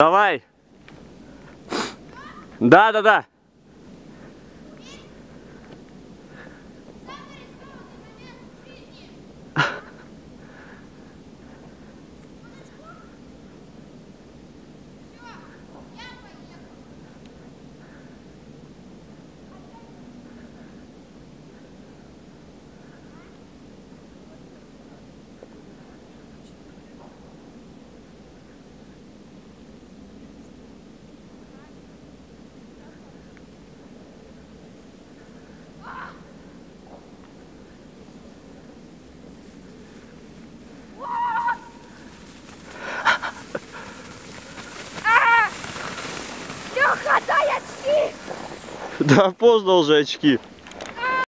Давай. Да, да, да. Да поздно уже очки.